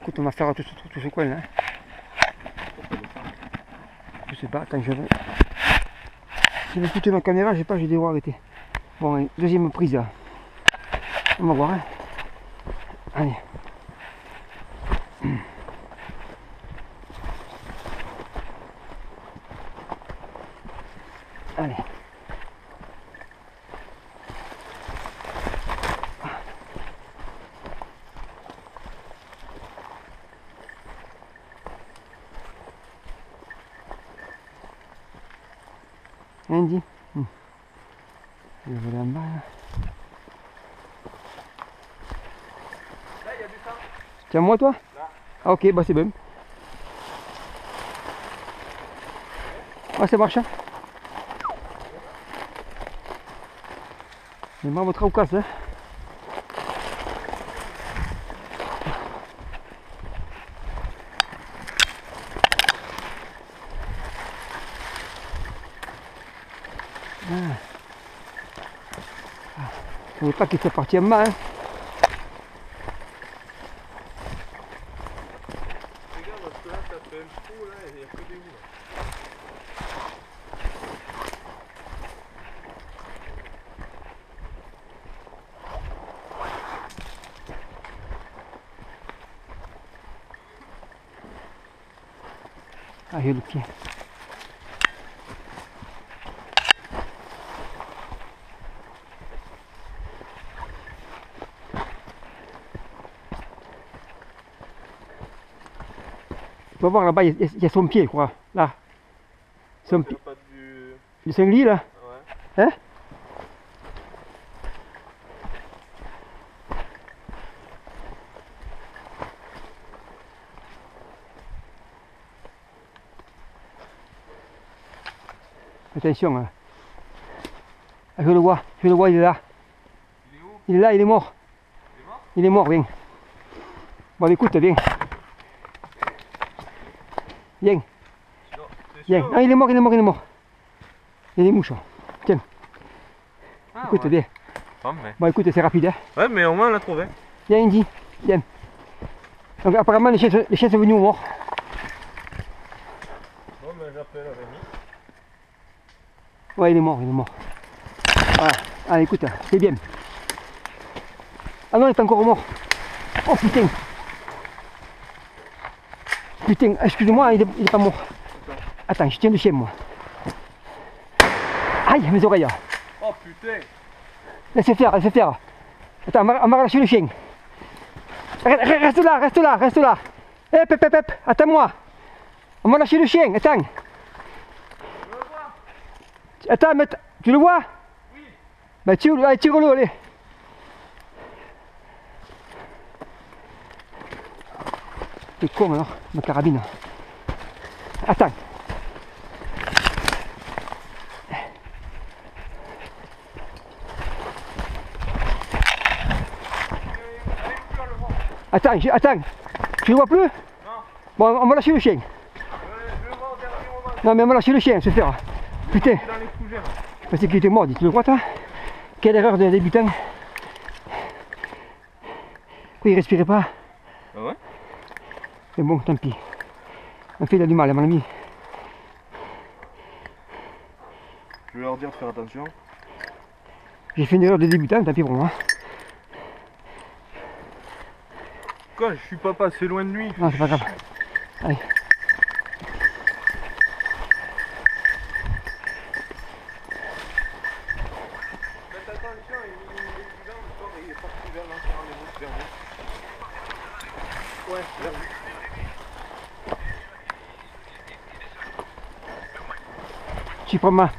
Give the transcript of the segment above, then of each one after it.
Écoute, on va faire tout, ce- tout ce coin là. le faire? Je sais pas, attends, je vais. Si je foutais ma caméra, je sais pas, j'ai devoir arrêter. Bon, deuxième prise là. On va voir. Hein. Allez. Andy. Hmm. Je vais aller en bas là. Il y a du sang. Tiens moi toi? Là. Ah ok, bah c'est bon. Ah ça marche hein Mais moi votre au casse hein Ah. Ah. Faut pas qu'il soit parti en bas hein. Regarde, parce que là, ça fait un trou là et il n'y a que des roues là. Ah, j'ai le pied. Tu vas voir là-bas, il y, a- il y a son pied, je crois. Là. Son pied. du. Sanglier, là. Ouais. Attention. Là. Ah, je le vois, je le vois, il est là. Il est où? Il est là, il est mort. Il est mort? Il est mort, viens. Bon, écoute, viens. Viens, Non, viens. sûr. Ah, il est mort, il est mort, il est mort. Il y a des mouches. hein. Ah, Écoute, ouais. viens. Bon, mais... Bon, écoute, c'est rapide. Hein. ouais, mais au moins on l'a trouvé. Viens, Indy, viens. Donc, apparemment, les chiens, les chiens sont venus. Bon, mais j'appelle Rémi. Ouais, il est mort, il est mort. Voilà. Allez, écoute, c'est bien. Ah non, il est encore mort. Oh putain. Putain, excuse-moi, il est, il est pas mort. Attends, je tiens le chien, moi. Aïe, mes oreilles. Oh putain Laissez faire, laissez faire. Attends, on va, relâcher le chien. Reste reste là, reste là, reste là. Hep, hep, hep, hep, attends-moi. On va lâcher le chien, attends. Attends, mais t- tu le vois? Oui. Bah tire-le, allez, tire-le, allez. T'es con alors, ma carabine. Attends. Attends, je- attends. Tu le vois plus? Bon, on va lâcher le chien. Non, mais on va lâcher le chien, c'est faire. Putain, je pensais qu'il était mort, tu le vois, toi Quelle erreur de débutant. Pourquoi il respirait pas? Ah ouais? Mais bon, tant pis. En fait, il a du mal, à mon ami. Je vais leur dire de faire attention. J'ai fait une erreur de débutant, tant pis pour moi. Quoi, je suis pas passé loin de lui. Non, c'est pas grave. Allez. Faites attention, il il est vivant, le corps il est parti vers l'enterrement des mouches vers vous. Ouais, vers vous. Tu prends ma.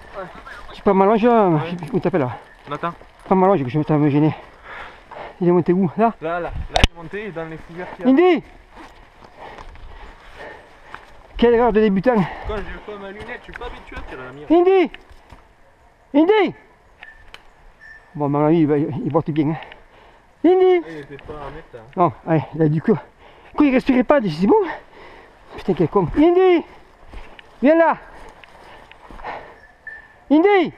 Tu prends ma longe, euh, où t'appelles là Nathan Prends ma longe que je vais me gêner. Il est monté où Là? Là, là, là, il est monté, dans les fougères qu'il y a. Indy Quelle erreur de débutant Quand j'ai pas ma lunette, je suis pas habitué à tirer la mire. Indy Indy Bon, mon ami, il, va- il porte bien. Hein. Indy Il était pas en état. Non, allez, il a du coup. Quoi, il respirait pas, c'est bon? Putain, quel con. Indy Viens là Indy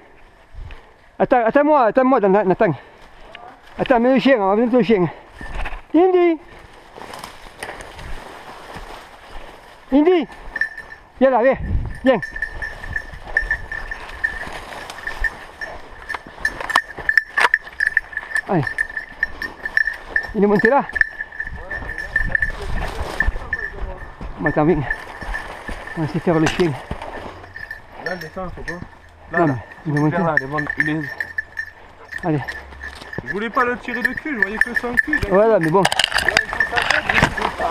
Attends, attends-moi, attends-moi, Nathan. Attends, mets le chien, on va mettre le chien. Indy Indy Viens là, viens. Viens. Allez. Il est monté là Bon, attends, viens. On va essayer de faire le chien. Là, descend, faut pas. Là, là. il est monté. Là, les bandes- il est- Allez. Je voulais pas le tirer de cul, je voyais que son cul. Voilà, mais bon.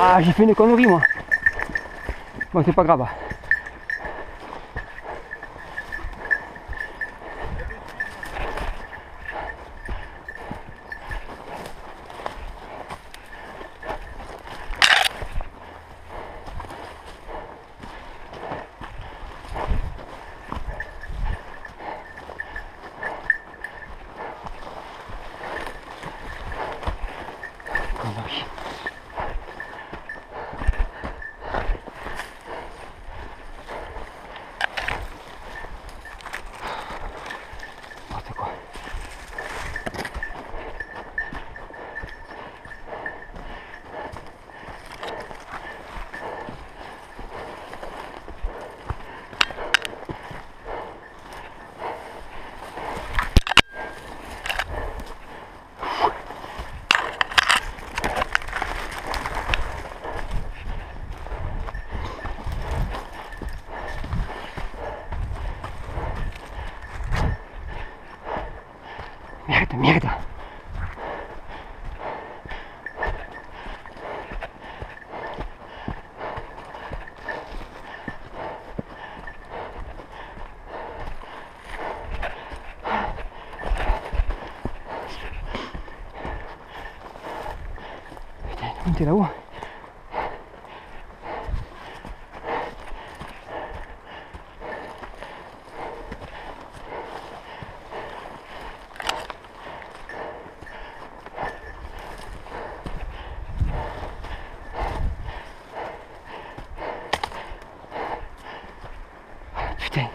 Ah, j'ai fait une connerie, moi. Bon, c'est pas grave. Connerie. N'importe quoi. Merde, merde. Putain,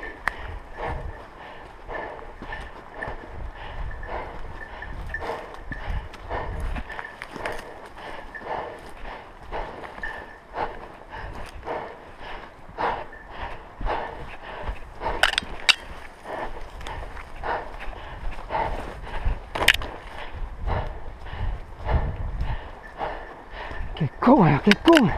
il est monté là-haut. Putain. Quel con alors, quel con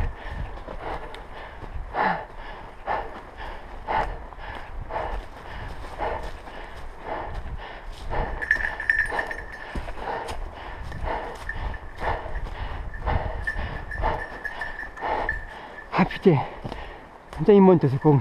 Ah putain Putain il monte ce con